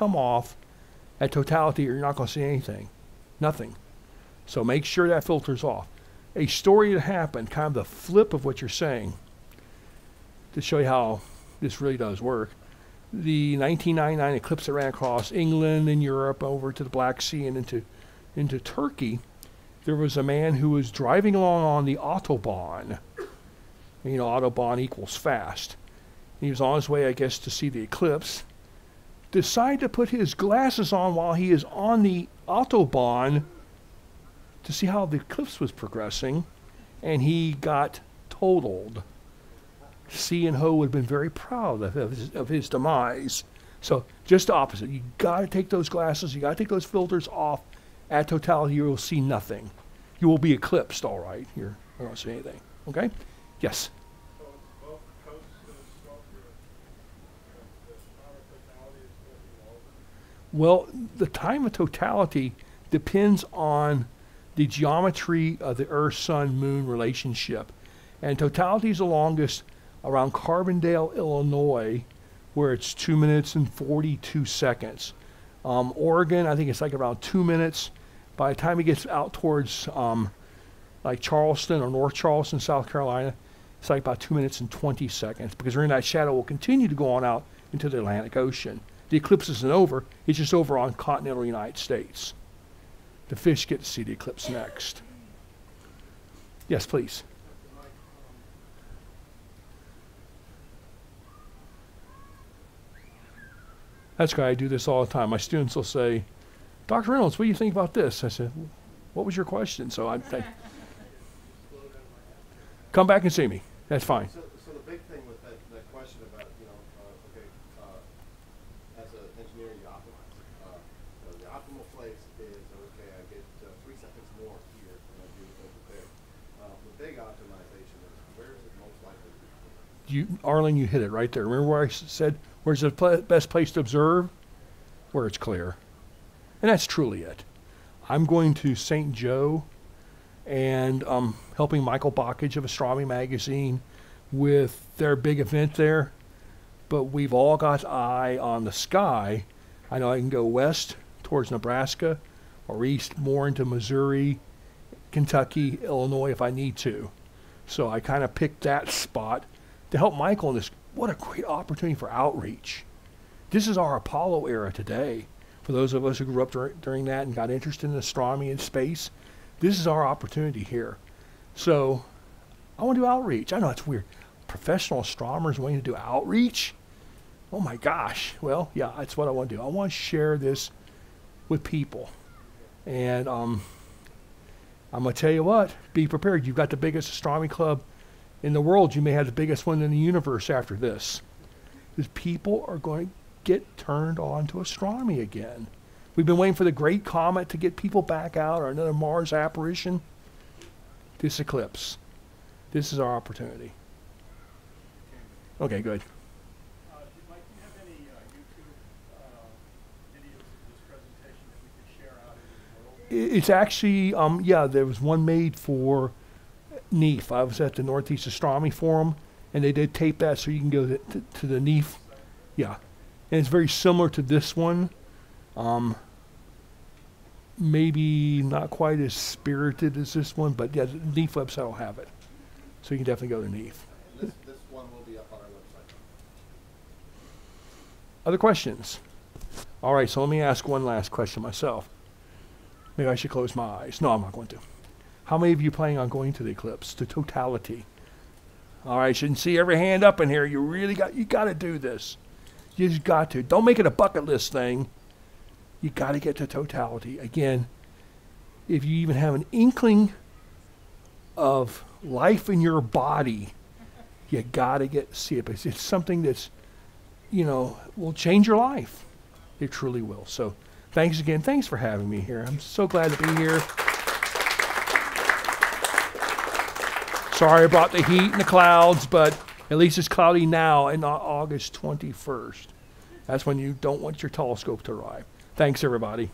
come off at totality you're not going to see anything. Nothing. So make sure that filter's off. A story that happened, kind of the flip of what you're saying, to show you how this really does work. The 1999 eclipse that ran across England and Europe over to the Black Sea and into, into Turkey, there was a man who was driving along on the Autobahn. You know, Autobahn equals fast. He was on his way, I guess, to see the eclipse. Decided to put his glasses on while he is on the Autobahn to see how the eclipse was progressing, and he got totaled. C and Ho would have been very proud of his, of his demise. So just the opposite. You got to take those glasses. You got to take those filters off. At totality, you will see nothing. You will be eclipsed, all right. You're going to see anything. Okay? Yes. So both coasts of Scotland, the time of totality is what we Well, the time of totality depends on the geometry of the Earth Sun Moon relationship. And totality is the longest around Carbondale, Illinois, where it's 2 minutes and 42 seconds. Um, Oregon, I think it's like around 2 minutes. By the time it gets out towards um, like Charleston or North Charleston, South Carolina, it's like about 2 minutes and 20 seconds because during that shadow will continue to go on out into the Atlantic Ocean. The eclipse isn't over, it's just over on continental United States. The fish get to see the eclipse next. Yes, please. That's why I do this all the time. My students will say, Dr. Reynolds, what do you think about this? I said, what was your question? So I, I come back and see me. That's fine. So, so the big thing with that, that question about, you know, uh, okay, uh, as an engineer, you optimize. Uh, so the optimal place is, okay, I get uh, three seconds more here than I do over there. Uh, the big optimization is where is it most likely to be? You, Arlen, you hit it right there. Remember I said, where's the pl- best place to observe? Where it's clear. And that's truly it. I'm going to St. Joe and um, helping Michael Bakich of Astronomy Magazine with their big event there. But we've all got eye on the sky. I know I can go west towards Nebraska or east more into Missouri, Kentucky, Illinois if I need to. So I kind of picked that spot to help Michael in this. What a great opportunity for outreach. This is our Apollo era today. For those of us who grew up dur- during that and got interested in astronomy and space, this is our opportunity here. So I want to do outreach. I know it's weird. Professional astronomers wanting to do outreach? Oh my gosh. Well, yeah, that's what I want to do. I want to share this with people. And um, I'm going to tell you what, be prepared. You've got the biggest astronomy club in the world. You may have the biggest one in the universe after this. Because people are going to get turned on to astronomy again. We've been waiting for the great comet to get people back out or another Mars apparition. This eclipse. This is our opportunity. Okay, good. Uh, do- Mike, do you have any uh, YouTube uh, videos of this presentation that we could share out in the world? I- It's actually, um, yeah, there was one made for NEAF. I was at the Northeast Astronomy Forum, and they did tape that so you can go to, to, to the NEAF. Yeah. And it's very similar to this one. Um, maybe not quite as spirited as this one, but yeah, the NEAF website will have it. So you can definitely go to this, this one will be up on our website. Other questions? All right, so let me ask one last question myself. Maybe I should close my eyes. No, I'm not going to. How many of you planning on going to the eclipse, to totality? All right, I shouldn't see every hand up in here. You really got you got to do this. You just got to. Don't make it a bucket list thing. You got to get to totality. Again, if you even have an inkling of life in your body, you got to get see it. But it's something that's you know, will change your life. It truly will. So thanks again. Thanks for having me here. I'm so glad to be here. Sorry about the heat and the clouds, but at least it's cloudy now and not August 21st. That's when you don't want your telescope to arrive. Thanks, everybody.